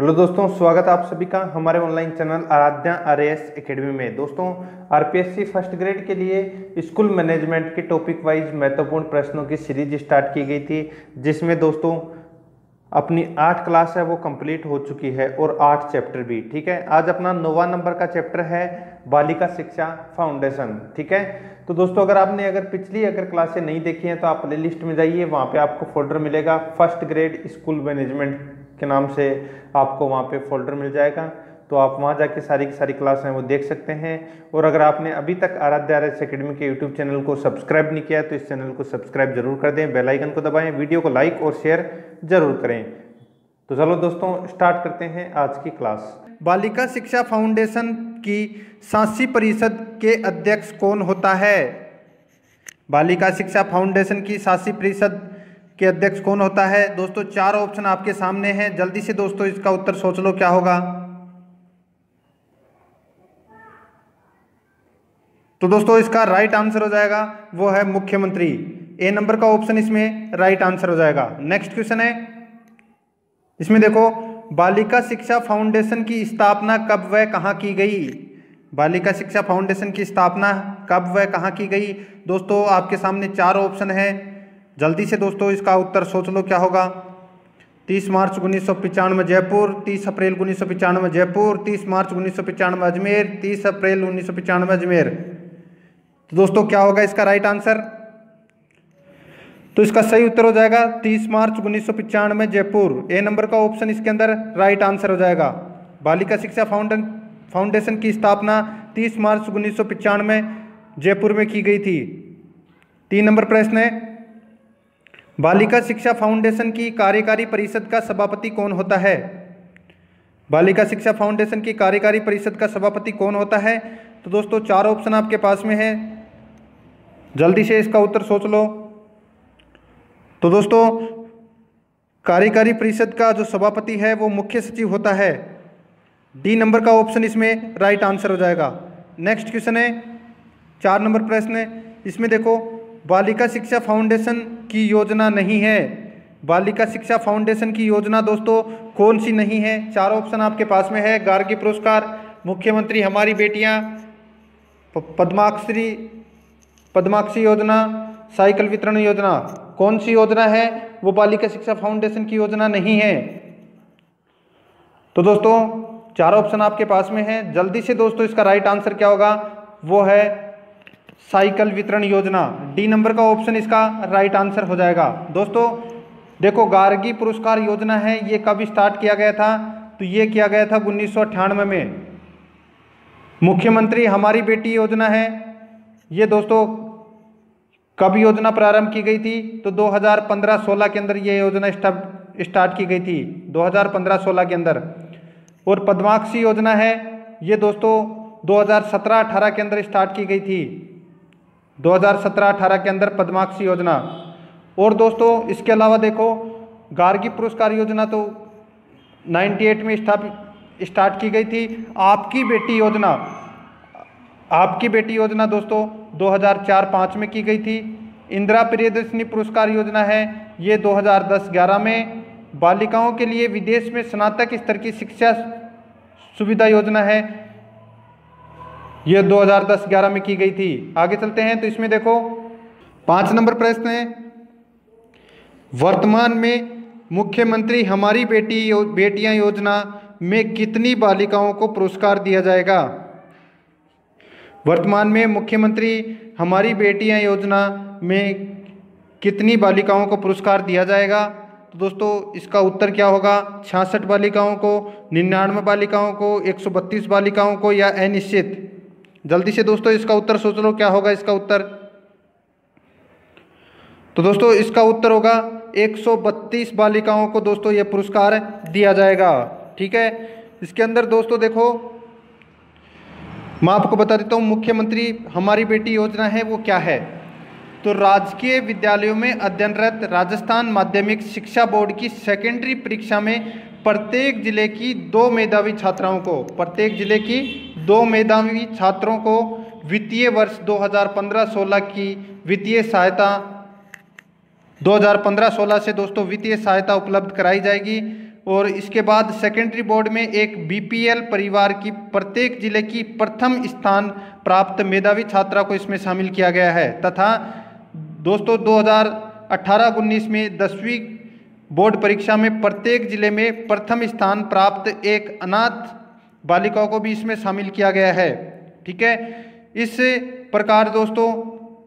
Hello दोस्तों, स्वागत है आप सभी का हमारे online channel Aaradhya R S academy में। दोस्तों आरपीएससी फ़र्स्ट ग्रेड के लिए स्कूल मैनेजमेंट के टॉपिक वाइज महत्वपूर्ण प्रश्नों की सीरीज़ स्टार्ट की गई थी, जिसमें दोस्तों अपनी आठ क्लास है, वो कंप्लीट हो चुकी है और आठ चैप्टर भी, ठीक है? आज अपना नौवा नंबर का चैप्टर है, बालिका शिक्षा फाउंडेशन ठीक है? तो दोस्तों, अगर आपने अगर पिछली अगर क्लासें नहीं देखी हैं तो आप प्ले लिस्ट में जाइए, वहाँ पे आपको फोल्डर मिलेगा फ़र्स्ट ग्रेड स्कूल मैनेजमेंट के नाम से आपको वहाँ पे फोल्डर मिल जाएगा। तो आप वहाँ जाके सारी की सारी क्लास हैं, वो देख सकते हैं। और अगर आपने अभी तक आराध्य आर एस अकेडमी के यूट्यूब चैनल को सब्सक्राइब नहीं किया तो इस चैनल को सब्सक्राइब ज़रूर कर दें बेल आइकन को दबाएँ वीडियो को लाइक और शेयर ज़रूर करें। तो चलो दोस्तों स्टार्ट करते हैं आज की क्लास बालिका शिक्षा फाउंडेशन की सांसी परिषद के अध्यक्ष कौन होता है? बालिका शिक्षा फाउंडेशन की शासी परिषद के अध्यक्ष कौन होता है? दोस्तों, चार ऑप्शन आपके सामने हैं। जल्दी से दोस्तों, इसका उत्तर सोच लो, क्या होगा? तो दोस्तों, इसका राइट आंसर हो जाएगा, वो है मुख्यमंत्री। ए नंबर का ऑप्शन इसमें राइट आंसर हो जाएगा। नेक्स्ट क्वेश्चन है। इसमें देखो, बालिका शिक्षा फाउंडेशन की स्थापना कब व कहाँ की गई? बालिका शिक्षा फाउंडेशन की स्थापना कब व कहाँ की गई? दोस्तों, आपके सामने चार ऑप्शन है। जल्दी से दोस्तों इसका उत्तर सोच लो, क्या होगा? तीस मार्च उन्नीस सौ पचानवे जयपुर, तीस अप्रैल उन्नीस सौ पचानवे जयपुर, तीस मार्च उन्नीस सौ पचानवे अजमेर, तीस अप्रैल उन्नीस सौ पचानवे अजमेर। तो दोस्तों, क्या होगा इसका राइट आंसर तो इसका सही उत्तर हो जाएगा 30 मार्च उन्नीस सौ पचानवे जयपुर। ए नंबर का ऑप्शन इसके अंदर राइट आंसर हो जाएगा। बालिका शिक्षा फाउंडन फाउंडेशन की स्थापना 30 मार्च उन्नीस सौ पचानवे जयपुर में की गई थी। तीन नंबर प्रश्न है बालिका शिक्षा फाउंडेशन की कार्यकारी परिषद का सभापति कौन होता है? बालिका शिक्षा फाउंडेशन की कार्यकारी परिषद का सभापति कौन होता है? तो दोस्तों, चार ऑप्शन आपके पास में है। जल्दी से इसका उत्तर सोच लो। तो दोस्तों, कार्यकारी परिषद का जो सभापति है, वो मुख्य सचिव होता है। डी नंबर का ऑप्शन इसमें राइट आंसर हो जाएगा। नेक्स्ट क्वेश्चन है, चार नंबर प्रश्न है। इसमें देखो बालिका शिक्षा फाउंडेशन की योजना नहीं है। बालिका शिक्षा फाउंडेशन की योजना दोस्तों कौन सी नहीं है? चार ऑप्शन आपके पास में है। गार्गी पुरस्कार, मुख्यमंत्री हमारी बेटियाँ पद्माक्षरी, पद्माक्षी योजना, साइकिल वितरण योजना। कौन सी योजना है? वो बालिका शिक्षा फाउंडेशन की योजना नहीं है। तो दोस्तों, चार ऑप्शन आपके पास में है। जल्दी से दोस्तों इसका राइट आंसर क्या होगा? वो है साइकिल वितरण योजना। डी नंबर का ऑप्शन इसका राइट आंसर हो जाएगा। दोस्तों, देखो, गार्गी पुरस्कार योजना है, ये कब स्टार्ट किया गया था? तो ये किया गया था उन्नीस सौ अट्ठानवे में। मुख्यमंत्री, हमारी बेटी योजना है। ये दोस्तों, कब योजना प्रारंभ की गई थी? तो 2015-16 के अंदर ये योजना स्टार्ट की गई थी 2015-16 के अंदर। और पद्माक्षी योजना है, ये दोस्तों 2017-18 के अंदर स्टार्ट की गई थी। 2017-18 के अंदर पद्माक्षी योजना। और दोस्तों, इसके अलावा देखो, गार्गी पुरस्कार योजना तो 98 में स्थापित स्टार्ट की गई थी। आपकी बेटी योजना, आपकी बेटी योजना दोस्तों 2004-5 में की गई थी। इंदिरा प्रियदर्शनी पुरस्कार योजना है, ये 2010-11 में। बालिकाओं के लिए विदेश में स्नातक स्तर की शिक्षा सुविधा योजना है ये 2010-11 में की गई थी। आगे चलते हैं तो इसमें देखो पाँच नंबर प्रश्न है। वर्तमान में मुख्यमंत्री हमारी बेटी यो, बेटियाँ योजना में कितनी बालिकाओं को पुरस्कार दिया जाएगा? वर्तमान में मुख्यमंत्री हमारी बेटियाँ योजना में कितनी बालिकाओं को पुरस्कार दिया जाएगा? तो दोस्तों इसका उत्तर क्या होगा? छियासठ बालिकाओं को निन्यानवे बालिकाओं को 132 बालिकाओं को या अनिश्चित? जल्दी से दोस्तों इसका उत्तर सोच लो, क्या होगा इसका उत्तर? तो दोस्तों इसका उत्तर होगा 132 बालिकाओं को दोस्तों ये पुरस्कार दिया जाएगा, ठीक है? इसके अंदर दोस्तों देखो, मैं आपको बता देता हूँ, मुख्यमंत्री हमारी बेटी योजना है, वो क्या है? तो राजकीय विद्यालयों में अध्ययनरत राजस्थान माध्यमिक शिक्षा बोर्ड की सेकेंडरी परीक्षा में प्रत्येक ज़िले की दो मेधावी छात्राओं को, प्रत्येक ज़िले की दो मेधावी छात्रों को वित्तीय वर्ष 2015-16 की वित्तीय सहायता 2015-16 से दोस्तों वित्तीय सहायता उपलब्ध कराई जाएगी और इसके बाद सेकेंडरी बोर्ड में एक बीपीएल परिवार की प्रत्येक ज़िले की प्रथम स्थान प्राप्त मेधावी छात्रा को इसमें शामिल किया गया है तथा दोस्तों 2018 उन्नीस में दसवीं बोर्ड परीक्षा में प्रत्येक ज़िले में प्रथम स्थान प्राप्त एक अनाथ बालिकाओं को भी इसमें शामिल किया गया है, ठीक है? इस प्रकार दोस्तों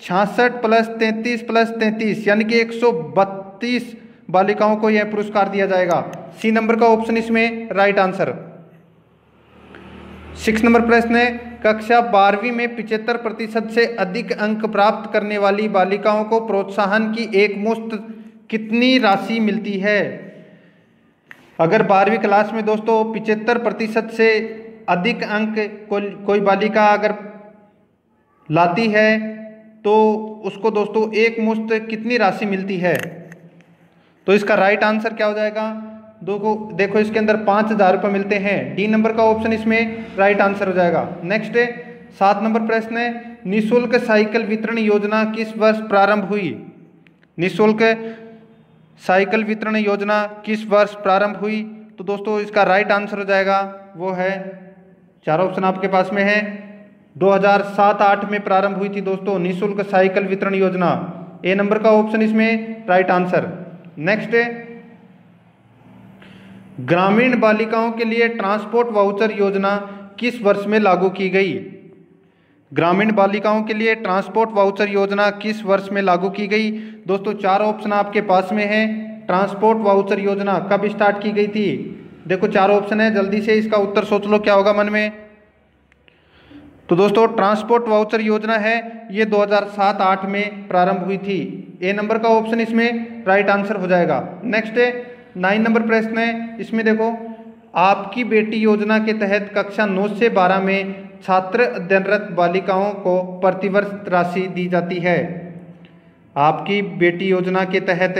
छियासठ प्लस तैंतीस प्लस तैंतीस, यानी कि एक सौ बत्तीस बालिकाओं को यह पुरस्कार दिया जाएगा। सी नंबर का ऑप्शन इसमें, राइट आंसर। सिक्स नंबर प्रश्न है, कक्षा बारहवीं में पिछहत्तर प्रतिशत से अधिक अंक प्राप्त करने वाली बालिकाओं को प्रोत्साहन की एक मुश्त कितनी राशि मिलती है? अगर बारहवीं क्लास में दोस्तों पिछहत्तर प्रतिशत से अधिक अंक कोई कोई बालिका अगर लाती है तो उसको दोस्तों एक मुश्त कितनी राशि मिलती है? तो इसका राइट आंसर क्या हो जाएगा? देखो देखो इसके अंदर पाँच हज़ार रुपये मिलते हैं। डी नंबर का ऑप्शन इसमें राइट आंसर हो जाएगा। नेक्स्ट सात नंबर प्रश्न है, निःशुल्क साइकिल वितरण योजना किस वर्ष प्रारंभ हुई? निःशुल्क साइकिल वितरण योजना किस वर्ष प्रारंभ हुई? तो दोस्तों, इसका राइट आंसर हो जाएगा, वो है, चार ऑप्शन आपके पास में है। 2007-8 में प्रारंभ हुई थी दोस्तों, निःशुल्क साइकिल वितरण योजना। ए नंबर का ऑप्शन इसमें राइट आंसर नेक्स्ट ग्रामीण बालिकाओं के लिए ट्रांसपोर्ट वाउचर योजना किस वर्ष में लागू की गई? ग्रामीण बालिकाओं के लिए ट्रांसपोर्ट वाउचर योजना किस वर्ष में लागू की गई? दोस्तों, चार ऑप्शन आपके पास में है। ट्रांसपोर्ट वाउचर योजना कब स्टार्ट की गई थी? देखो, चार ऑप्शन है। जल्दी से इसका उत्तर सोच लो, क्या होगा मन में? तो दोस्तों, ट्रांसपोर्ट वाउचर योजना है। ये 2007-8 में प्रारंभ हुई थी। ए नंबर का ऑप्शन इसमें राइट आंसर हो जाएगा। नेक्स्ट है, नाइन नंबर प्रश्न है। इसमें देखो, आपकी बेटी योजना के तहत कक्षा नौ से बारह में छात्र अध्ययनरत बालिकाओं को प्रतिवर्ष राशि दी जाती है। आपकी बेटी योजना के तहत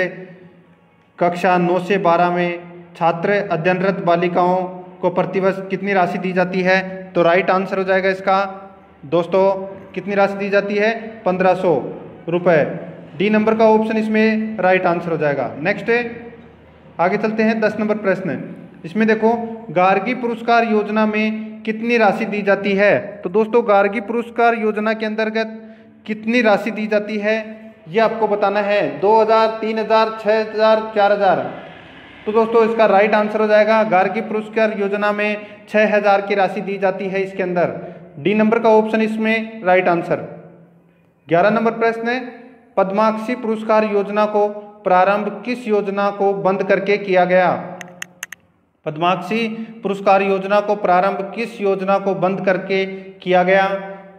कक्षा नौ से बारह में छात्र अध्ययनरत बालिकाओं को प्रतिवर्ष कितनी राशि दी जाती है? तो राइट आंसर हो जाएगा इसका। दोस्तों, कितनी राशि दी जाती है? पंद्रह सौ रुपये डी नंबर का ऑप्शन इसमें राइट आंसर हो जाएगा। नेक्स्ट आगे चलते हैं दस नंबर प्रश्न। इसमें देखो, गार्गी पुरस्कार योजना में कितनी राशि दी जाती है? तो दोस्तों, गार्गी पुरस्कार योजना के अंतर्गत कितनी राशि दी जाती है? ये आपको बताना है। दो हज़ार, तीन हज़ार छः हज़ार, चार हज़ार। तो दोस्तों, इसका राइट आंसर हो जाएगा। गार्गी पुरस्कार योजना में छः हज़ार की राशि दी जाती है इसके अंदर। डी नंबर का ऑप्शन इसमें राइट आंसर ग्यारह नंबर प्रश्न है। पद्माक्षी पुरस्कार योजना को प्रारंभ किस योजना को बंद करके किया गया? पद्माक्षी, पुरस्कार योजना को प्रारंभ किस योजना को बंद करके किया गया?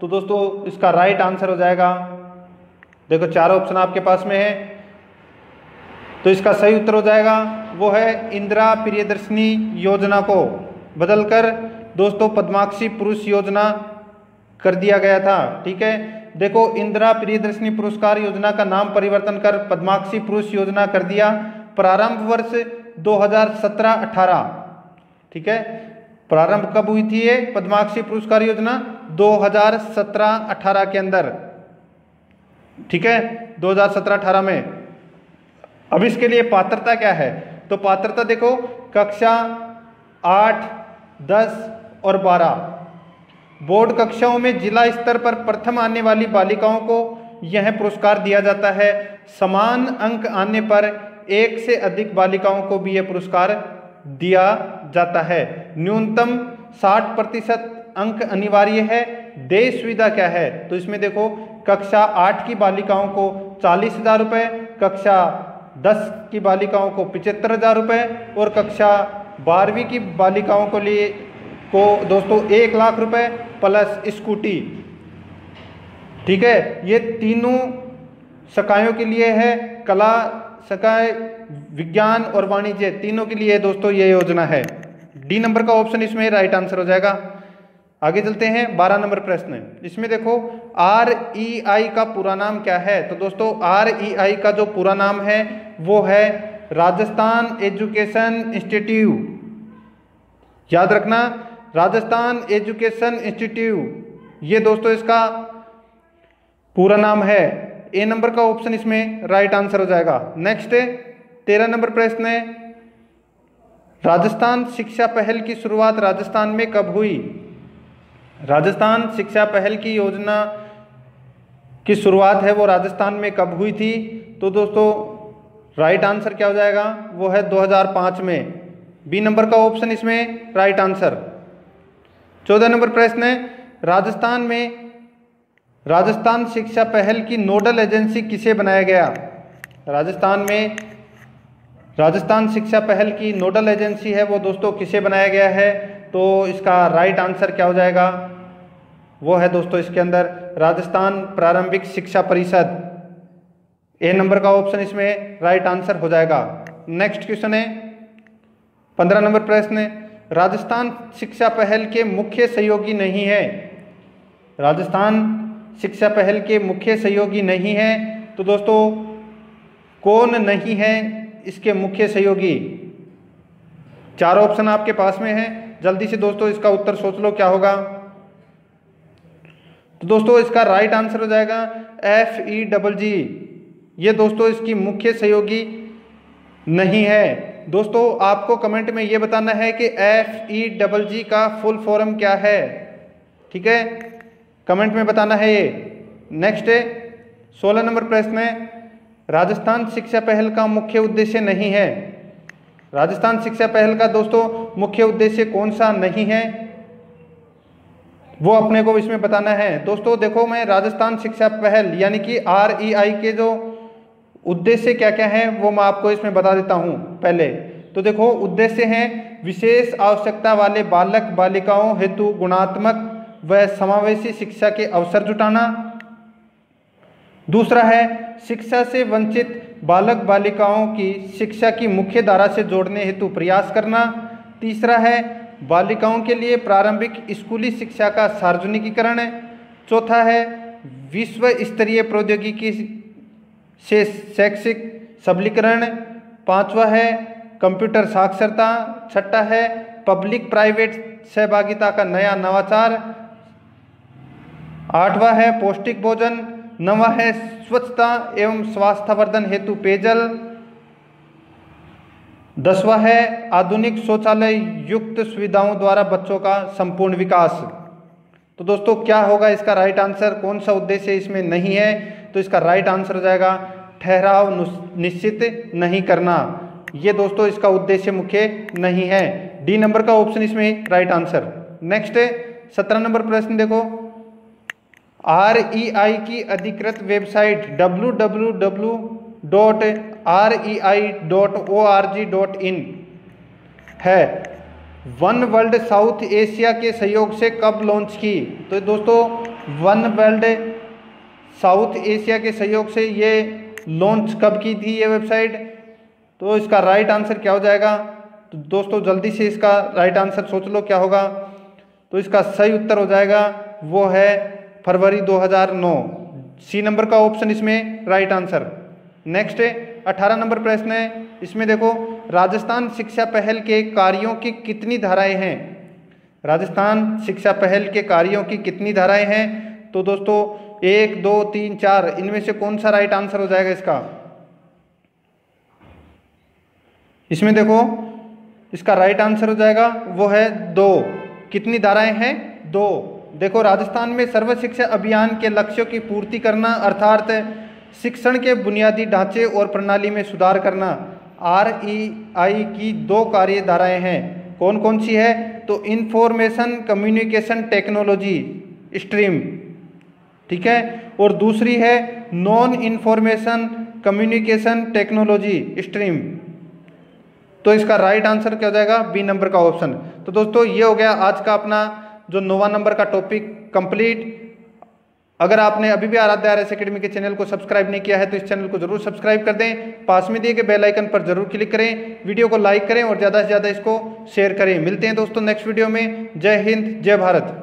तो दोस्तों, इसका राइट आंसर हो जाएगा। देखो, चार ऑप्शन आपके पास में है। तो इसका सही उत्तर हो जाएगा, वो है इंदिरा प्रियदर्शनी योजना को बदलकर, दोस्तों, पद्माक्षी पुरुष योजना कर दिया गया था, ठीक है? देखो, इंदिरा प्रियदर्शनी पुरस्कार योजना का नाम परिवर्तन कर पद्माक्षी पुरुष योजना कर दिया। प्रारंभ वर्ष 2017-18 ठीक है? प्रारंभ कब हुई थी ये? पद्माक्षी पुरस्कार योजना 2017-18 के अंदर। ठीक है? 2017-18 में। अब इसके लिए पात्रता क्या है? तो पात्रता देखो, कक्षा आठ, दस और बारह। बोर्ड कक्षाओं में जिला स्तर पर प्रथम आने वाली बालिकाओं को यह पुरस्कार दिया जाता है। समान अंक आने पर एक से अधिक बालिकाओं को भी यह पुरस्कार दिया जाता है। न्यूनतम 60 प्रतिशत अंक अनिवार्य है। देश सुविधा क्या है? तो इसमें देखो, कक्षा आठ की बालिकाओं को चालीस हज़ार रुपये कक्षा दस की बालिकाओं को पिचहत्तर हज़ार रुपये और कक्षा बारहवीं की बालिकाओं को लिए, को दोस्तों एक लाख रुपए प्लस स्कूटी। ठीक है? ये तीनों सकायों के लिए है। कला सकाय, विज्ञान और वाणिज्य तीनों के लिए दोस्तों ये योजना है। डी नंबर का ऑप्शन इसमें राइट आंसर हो जाएगा। आगे चलते हैं, बारह नंबर प्रश्न। इसमें देखो आर ई आई का पूरा नाम क्या है? तो दोस्तों आर ई आई का जो पूरा नाम है, वो है राजस्थान एजुकेशन इंस्टीट्यूट। याद रखना, राजस्थान एजुकेशन इंस्टीट्यूट, ये दोस्तों इसका पूरा नाम है। ए नंबर का ऑप्शन इसमें राइट आंसर हो जाएगा। नेक्स्ट तेरह नंबर प्रश्न है। राजस्थान शिक्षा पहल की शुरुआत राजस्थान में कब हुई? राजस्थान शिक्षा पहल की योजना की शुरुआत है, वो राजस्थान में कब हुई थी? तो दोस्तों राइट आंसर क्या हो जाएगा? वो है 2005 में। बी नंबर का ऑप्शन इसमें राइट आंसर चौदह नंबर प्रश्न है। राजस्थान में राजस्थान शिक्षा पहल की नोडल एजेंसी किसे बनाया गया? राजस्थान में राजस्थान शिक्षा पहल की नोडल एजेंसी है, वो दोस्तों किसे बनाया गया है? तो इसका राइट आंसर क्या हो जाएगा? वो है दोस्तों इसके अंदर राजस्थान प्रारंभिक शिक्षा परिषद। ए नंबर का ऑप्शन इसमें राइट आंसर हो जाएगा। नेक्स्ट क्वेश्चन है, पंद्रह नंबर प्रश्न राजस्थान शिक्षा पहल के मुख्य सहयोगी नहीं है। राजस्थान शिक्षा पहल के मुख्य सहयोगी नहीं है तो दोस्तों, कौन नहीं है इसके मुख्य सहयोगी? चार ऑप्शन आपके पास में है। जल्दी से दोस्तों, इसका उत्तर सोच लो, क्या होगा? तो दोस्तों, इसका राइट आंसर हो जाएगा एफ़ ई डबल जी ये दोस्तों, इसकी मुख्य सहयोगी नहीं है। दोस्तों, आपको कमेंट में ये बताना है कि एफ़ ई डबल जी का फुल फॉर्म क्या है? ठीक है? कमेंट में बताना है ये। नेक्स्ट है, सोलह नंबर प्रश्न है, राजस्थान शिक्षा पहल का मुख्य उद्देश्य नहीं है। राजस्थान शिक्षा पहल का दोस्तों, मुख्य उद्देश्य कौन सा नहीं है? वो अपने को इसमें बताना है। दोस्तों, देखो मैं राजस्थान शिक्षा पहल, यानी कि आर ई आई के जो उद्देश्य क्या क्या है, वो मैं आपको इसमें बता देता हूँ पहले। तो देखो, उद्देश्य हैं, विशेष आवश्यकता वाले बालक, बालिकाओं, हेतु, गुणात्मक व समावेशी शिक्षा के अवसर जुटाना। दूसरा है, शिक्षा से वंचित बालक बालिकाओं की शिक्षा की मुख्य धारा से जोड़ने हेतु प्रयास करना। तीसरा है, बालिकाओं के लिए प्रारंभिक स्कूली शिक्षा का सार्वजनिकीकरण। चौथा है विश्व स्तरीय प्रौद्योगिकी से शैक्षिक सबलीकरण। पांचवा है, कंप्यूटर साक्षरता। छठा है पब्लिक प्राइवेट सहभागिता का नया नवाचार। आठवां है पौष्टिक भोजन, नवा है स्वच्छता एवं स्वास्थ्यवर्धन हेतु पेयजल, दसवा है आधुनिक शौचालय युक्त सुविधाओं द्वारा बच्चों का संपूर्ण विकास। तो दोस्तों, क्या होगा इसका राइट आंसर कौन सा उद्देश्य इसमें नहीं है? तो इसका राइट आंसर हो जाएगा, ठहराव निश्चित नहीं करना। ये दोस्तों, इसका उद्देश्य मुख्य नहीं है। डी नंबर का ऑप्शन इसमें राइट आंसर नेक्स्ट सत्रह नंबर प्रश्न देखो। आर ई आई की अधिकृत website W W W dot R E I dot O R G dot in है। वन वर्ल्ड साउथ एशिया के सहयोग से कब लॉन्च की? तो दोस्तों वन वर्ल्ड साउथ एशिया के सहयोग से ये लॉन्च कब की थी ये वेबसाइट तो इसका राइट आंसर क्या हो जाएगा? तो दोस्तों, जल्दी से इसका राइट आंसर सोच लो, क्या होगा? तो इसका सही उत्तर हो जाएगा, वो है फरवरी 2009 सी नंबर का ऑप्शन इसमें राइट आंसर नेक्स्ट है, अठारह नंबर प्रश्न है। इसमें देखो, राजस्थान शिक्षा पहल के कार्यों की कितनी धाराएँ हैं? राजस्थान शिक्षा पहल के कार्यों की कितनी धाराएँ हैं? तो दोस्तों, एक, दो, तीन, चार, इनमें से कौन सा राइट आंसर हो जाएगा इसका? इसमें देखो, इसका राइट आंसर हो जाएगा, वो है दो। कितनी धाराएँ हैं? दो। देखो, राजस्थान में सर्व शिक्षा अभियान के लक्ष्यों की पूर्ति करना, अर्थात शिक्षण के बुनियादी ढांचे और प्रणाली में सुधार करना आर ई आई की दो कार्यधाराएँ हैं। कौन कौन सी है? तो इंफॉर्मेशन कम्युनिकेशन टेक्नोलॉजी, स्ट्रीम। ठीक है? और दूसरी है non information communication technology, stream. तो इसका राइट आंसर क्या हो जाएगा? बी नंबर का ऑप्शन। तो दोस्तों, ये हो गया आज का अपना जो नोवा नंबर का टॉपिक कंप्लीट। अगर आपने अभी भी आराध्या आर एस अकेडमी के चैनल को सब्सक्राइब नहीं किया है तो इस चैनल को ज़रूर सब्सक्राइब कर दें। पास में दिए गए बेल आइकन पर ज़रूर क्लिक करें। वीडियो को लाइक करें और ज़्यादा से ज़्यादा इसको शेयर करें। मिलते हैं दोस्तों नेक्स्ट वीडियो में। जय हिंद, जय भारत।